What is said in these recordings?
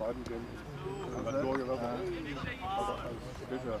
Baden gehen. Aber Tor geworfen. Aber als Spitzer.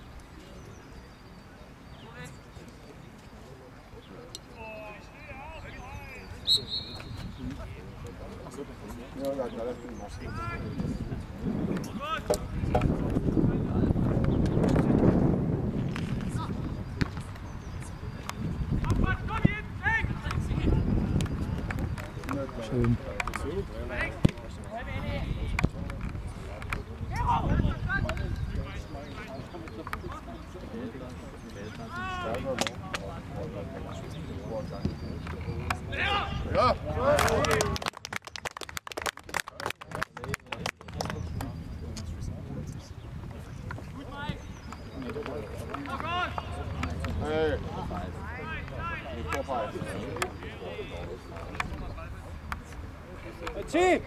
Sí.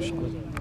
嗯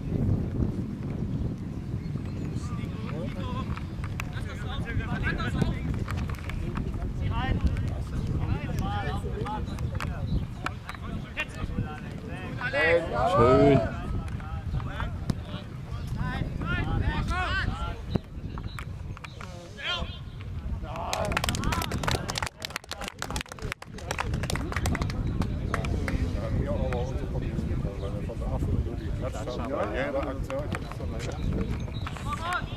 Warszawa, nie? Akcja, akcja, akcja.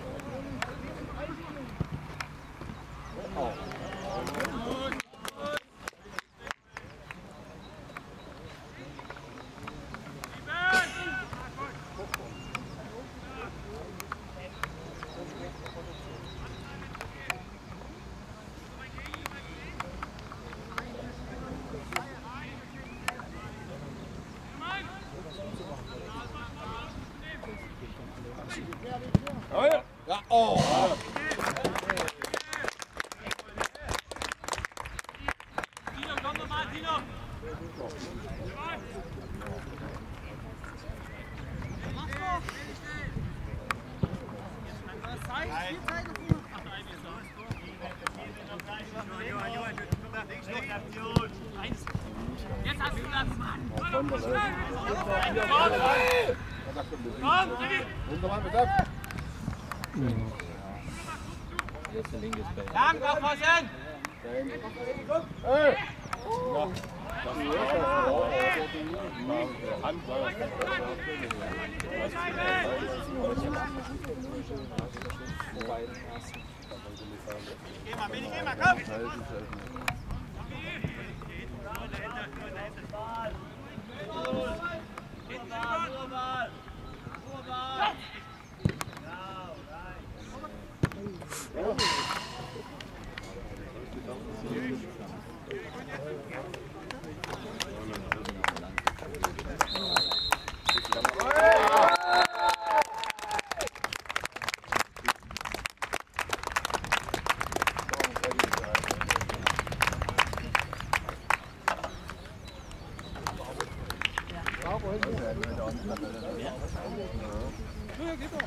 Lang, aufpassen! Hand war Geh mal, Mini, geh mal, komm! Ну, я где-то.